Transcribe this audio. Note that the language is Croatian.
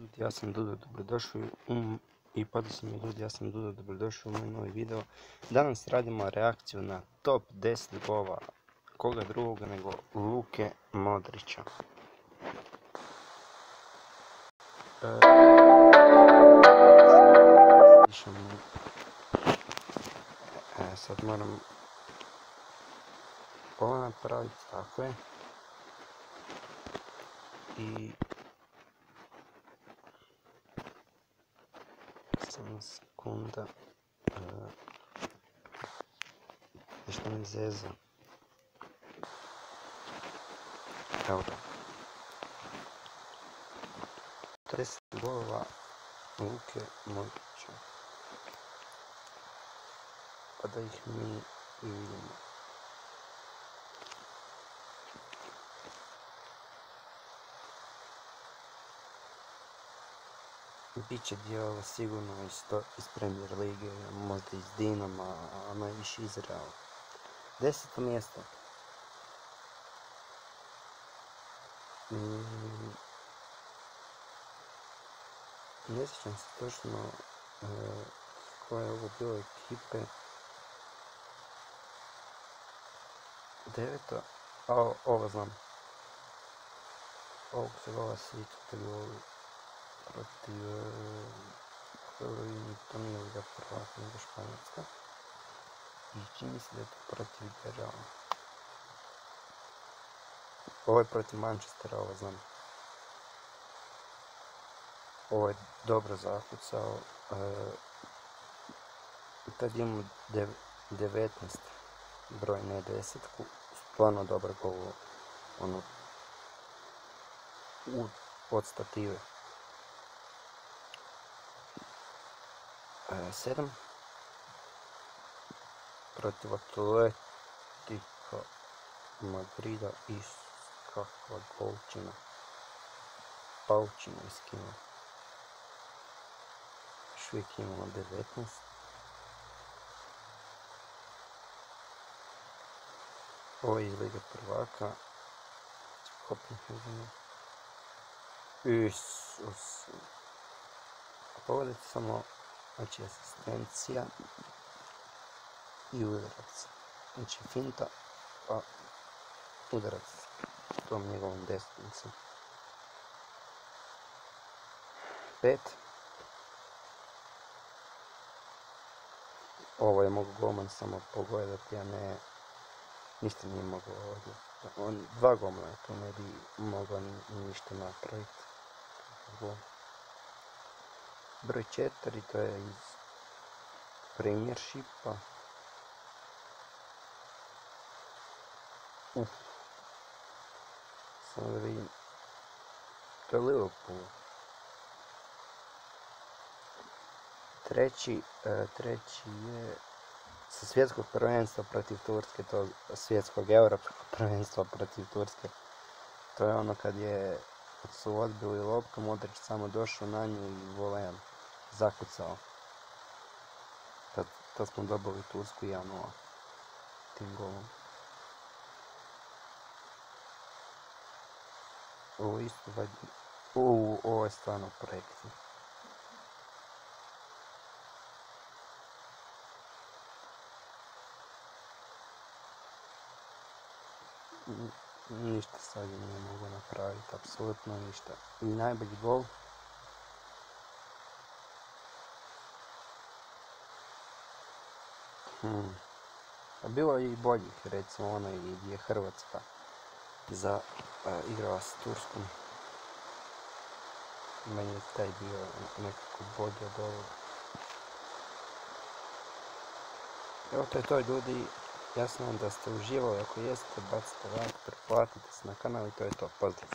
Ljudi, ja sam Dudo, dobrodošli u... I podnosim mi ljudi, ja sam Dudo, dobrodošli u moj novi video. Danas radimo reakciju na top 10 golova koga drugoga nego Luke Modrića. E, sad moram ovo napraviti, tako je. I Nešto mi zeza. Evo ga. 30 golova Luke Modrića. Pa da ih mi vidimo. Biće dijela sigurno iz, to, iz Premier Lige, možda iz Dinama, a najviše iz Reala. Deseto mjesto. Mm. Ne sjećam se točno e, koja je ovo bilo ekipe. Deveto, a ovo znam. Ovog se gola sjećate golu protiv to nije Liga prvaka, nego Španjolska. I čini se da je to protiv država. Ovo je protiv Manchestera, ovo znam. Ovo je dobro zakucao. E, tad imamo 19 broj, ne desetku. Stvarno dobar gol. Ono, u, od stative. 7 protiv Atletika Madrida i kakva golčina. Paučina iskina. Još uvijek imamo 19. Ovo je iz Liga prvaka. Kopenhagen. Isus. Pogledajte samo znači asistencija i udarac. Znači finta, pa udarac tom njegovom desnicom. Pet. Ovo je mogu golman samo pogledati, a ne ništa nije mogao ovdje. On, dva golmana tu ne bi mogao ništa napraviti. Broj četiri, to je iz Premiershipa. Uf. Samo vidim. To je Liverpool. Treći, e, treći je sa svjetskog prvenstva protiv Turske, to svjetskog europskog prvenstva protiv Turske. To je ono kad je kad su odbili loptu, Modrić samo došao na nju i volejem zakucao. Tad, tad smo dobili Tursku 1-0 tim golom. Ovo isto. Uuu, ovo je stvarno projekcija. Ništa sad ne mogu napraviti, apsolutno ništa. I najbolji gol A bilo je i boljih, recimo ono gdje je Hrvatska za uh, igrala s Turskom. Meni je taj bio nekako bolji od ovog. Evo to je to ljudi. Ja sam da ste uživali, ako jeste bacite like, pretplatite se na kanal i to je to. Pozdrav!